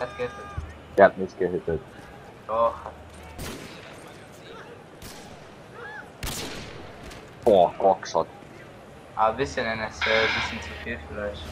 Hat gehittet. Er hat nicht gehittet. Doch. Boah, Rockshot. Aber ein bisschen NSL, ein bisschen zu viel vielleicht.